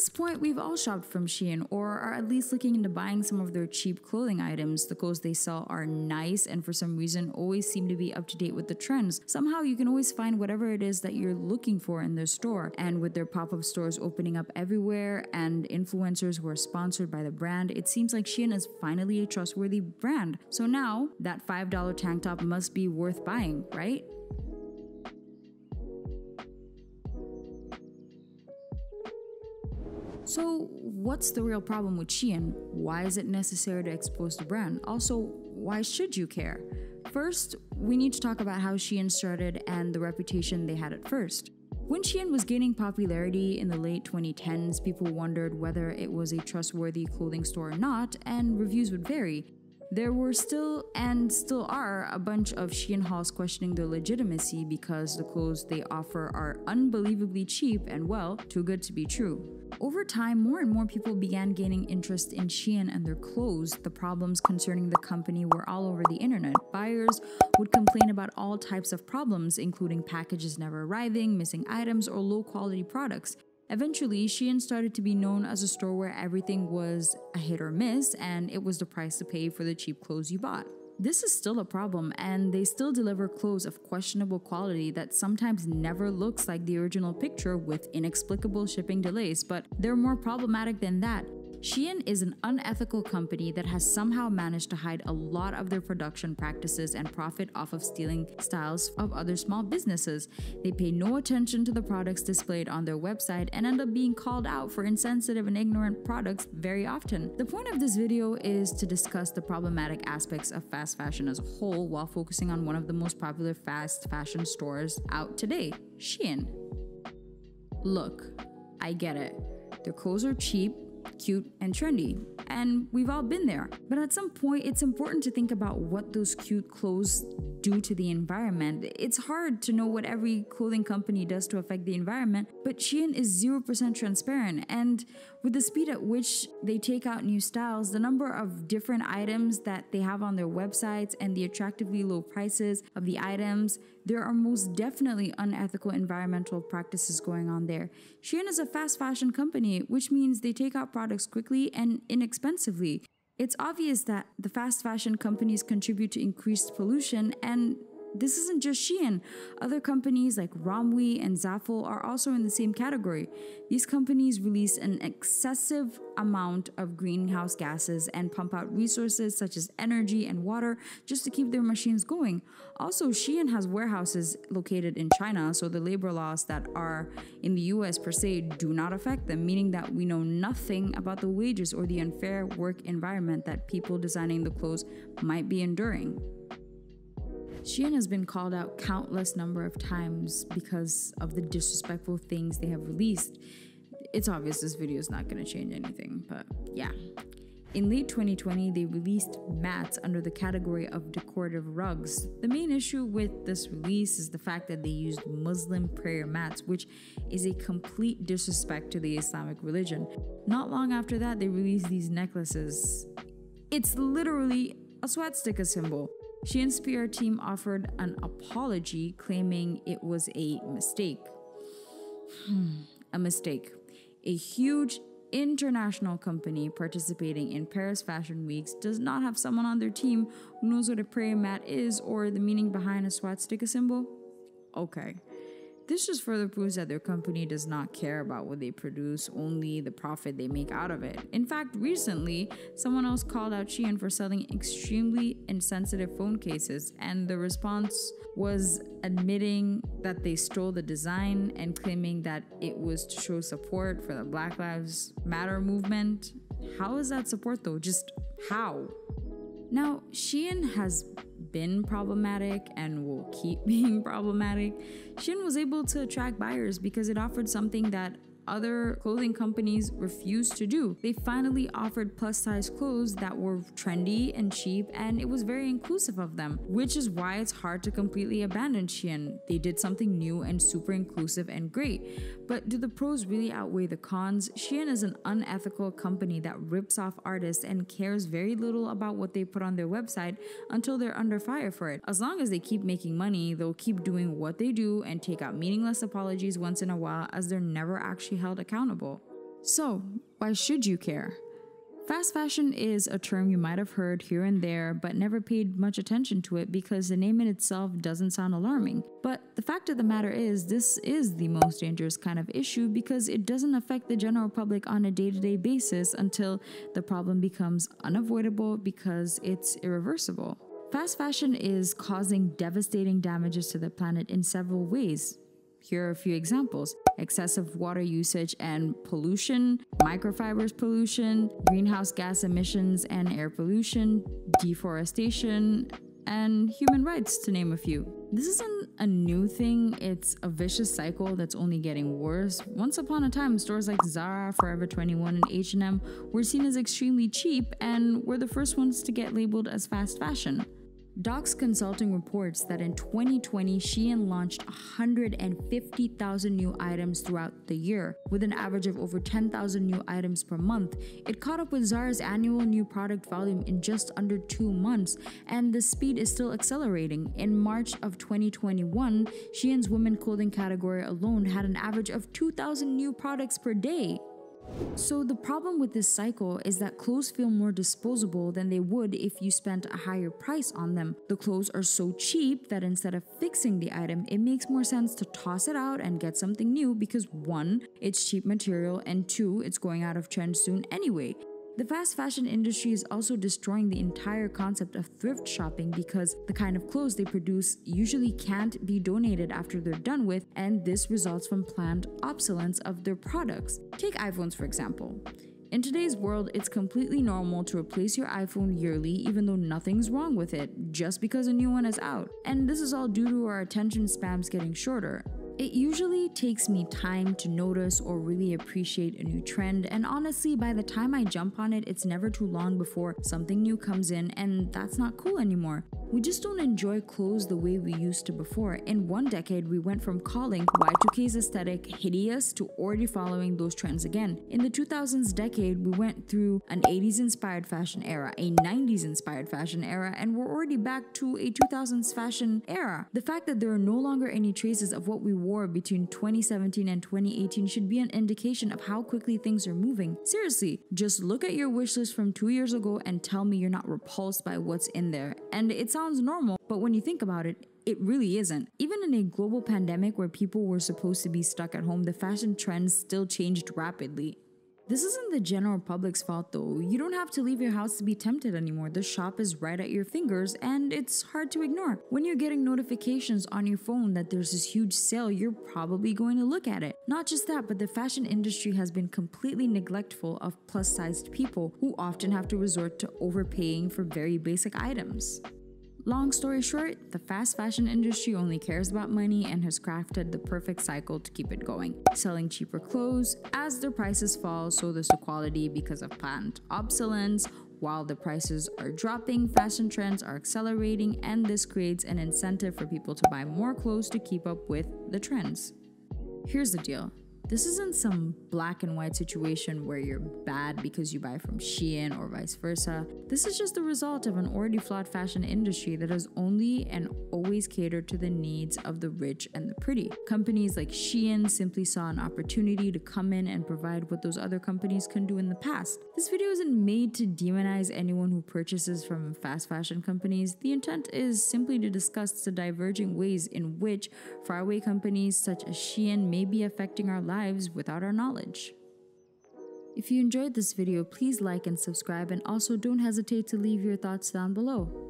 this point, we've all shopped from Shein or are at least looking into buying some of their cheap clothing items. The clothes they sell are nice and for some reason always seem to be up to date with the trends. Somehow you can always find whatever it is that you're looking for in their store. And with their pop up stores opening up everywhere and influencers who are sponsored by the brand, it seems like Shein is finally a trustworthy brand. So now that $5 tank top must be worth buying, right? So, what's the real problem with Shein? Why is it necessary to expose the brand? Also, why should you care? First, we need to talk about how Shein started and the reputation they had at first. When Shein was gaining popularity in the late 2010s, people wondered whether it was a trustworthy clothing store or not, and reviews would vary. There were still and still are a bunch of Shein hauls questioning their legitimacy because the clothes they offer are unbelievably cheap and well, too good to be true. Over time, more and more people began gaining interest in Shein and their clothes. The problems concerning the company were all over the internet. Buyers would complain about all types of problems, including packages never arriving, missing items, or low quality products. Eventually, Shein started to be known as a store where everything was a hit or miss, and it was the price to pay for the cheap clothes you bought. This is still a problem, and they still deliver clothes of questionable quality that sometimes never looks like the original picture with inexplicable shipping delays, but they're more problematic than that. Shein is an unethical company that has somehow managed to hide a lot of their production practices and profit off of stealing styles of other small businesses. They pay no attention to the products displayed on their website and end up being called out for insensitive and ignorant products very often. The point of this video is to discuss the problematic aspects of fast fashion as a whole while focusing on one of the most popular fast fashion stores out today, Shein. Look, I get it. Their clothes are cheap, cute, and trendy. And we've all been there. But at some point, it's important to think about what those cute clothes do to the environment. It's hard to know what every clothing company does to affect the environment, but Shein is 0% transparent. And with the speed at which they take out new styles, the number of different items that they have on their websites, and the attractively low prices of the items, there are most definitely unethical environmental practices going on there. Shein is a fast fashion company, which means they take out products quickly and inexpensively. It's obvious that the fast fashion companies contribute to increased pollution and this isn't just Shein. Other companies like Romwe and Zaful are also in the same category. These companies release an excessive amount of greenhouse gases and pump out resources such as energy and water just to keep their machines going. Also, Shein has warehouses located in China, so the labor laws that are in the US per se do not affect them, meaning that we know nothing about the wages or the unfair work environment that people designing the clothes might be enduring. Shein has been called out countless number of times because of the disrespectful things they have released. It's obvious this video is not going to change anything, but yeah. In late 2020, they released mats under the category of decorative rugs. The main issue with this release is the fact that they used Muslim prayer mats, which is a complete disrespect to the Islamic religion. Not long after that, they released these necklaces. It's literally a swastika symbol. Shein's PR team offered an apology claiming it was a mistake. Hmm, a mistake. A huge international company participating in Paris Fashion Weeks does not have someone on their team who knows what a prayer mat is or the meaning behind a swastika symbol? Okay. This just further proves that their company does not care about what they produce, only the profit they make out of it. In fact, recently, someone else called out Shein for selling extremely insensitive phone cases, and the response was admitting that they stole the design and claiming that it was to show support for the Black Lives Matter movement. How is that support though? Just how? Now, Shein has been problematic and will keep being problematic. Shein was able to attract buyers because it offered something that other clothing companies refused to do. They finally offered plus size clothes that were trendy and cheap, and it was very inclusive of them, which is why it's hard to completely abandon Shein. They did something new and super inclusive and great. But do the pros really outweigh the cons? Shein is an unethical company that rips off artists and cares very little about what they put on their website until they're under fire for it. As long as they keep making money, they'll keep doing what they do and take out meaningless apologies once in a while as they're never actually held accountable. So, why should you care? Fast fashion is a term you might have heard here and there, but never paid much attention to it because the name in itself doesn't sound alarming. But the fact of the matter is, this is the most dangerous kind of issue because it doesn't affect the general public on a day to day basis until the problem becomes unavoidable because it's irreversible. Fast fashion is causing devastating damages to the planet in several ways. Here are a few examples excessive water usage and pollution, microfibers pollution, greenhouse gas emissions and air pollution, deforestation, and human rights, to name a few. This isn't a new thing, it's a vicious cycle that's only getting worse. Once upon a time, stores like Zara, Forever 21, and H&M were seen as extremely cheap and were the first ones to get labeled as fast fashion. Docs Consulting reports that in 2020, Shein launched 150,000 new items throughout the year, with an average of over 10,000 new items per month. It caught up with Zara's annual new product volume in just under two months, and the speed is still accelerating. In March of 2021, Shein's women clothing category alone had an average of 2,000 new products per day. So, the problem with this cycle is that clothes feel more disposable than they would if you spent a higher price on them. The clothes are so cheap that instead of fixing the item, it makes more sense to toss it out and get something new because one, it's cheap material, and two, it's going out of trend soon anyway. The fast fashion industry is also destroying the entire concept of thrift shopping because the kind of clothes they produce usually can't be donated after they're done with, and this results from planned obsolescence of their products. Take iPhones, for example. In today's world, it's completely normal to replace your iPhone yearly even though nothing's wrong with it, just because a new one is out. And this is all due to our attention spans getting shorter. It usually takes me time to notice or really appreciate a new trend, and honestly, by the time I jump on it, it's never too long before something new comes in, and that's not cool anymore. We just don't enjoy clothes the way we used to before. In one decade, we went from calling Y2K's aesthetic hideous to already following those trends again. In the 2000s decade, we went through an 80s inspired fashion era, a 90s inspired fashion era, and we're already back to a 2000s fashion era. The fact that there are no longer any traces of what we wore between 2017 and 2018 should be an indication of how quickly things are moving. Seriously, just look at your wish list from two years ago and tell me you're not repulsed by what's in there. And it sounds normal, but when you think about it, it really isn't. Even in a global pandemic where people were supposed to be stuck at home, the fashion trends still changed rapidly. This isn't the general public's fault though. You don't have to leave your house to be tempted anymore. The shop is right at your fingers and it's hard to ignore. When you're getting notifications on your phone that there's this huge sale, you're probably going to look at it. Not just that, but the fashion industry has been completely neglectful of plus sized people who often have to resort to overpaying for very basic items. Long story short, the fast fashion industry only cares about money and has crafted the perfect cycle to keep it going. Selling cheaper clothes, as their prices fall, so does the quality because of planned obsolescence. While the prices are dropping, fashion trends are accelerating, and this creates an incentive for people to buy more clothes to keep up with the trends. Here's the deal this isn't some black and white situation where you're bad because you buy from Shein or vice versa. This is just the result of an already flawed fashion industry that has only and always catered to the needs of the rich and the pretty. Companies like Shein simply saw an opportunity to come in and provide what those other companies couldn't do in the past. This video isn't made to demonize anyone who purchases from fast fashion companies. The intent is simply to discuss the diverging ways in which faraway companies such as Shein may be affecting our lives lives without our knowledge. If you enjoyed this video, please like and subscribe and also don't hesitate to leave your thoughts down below.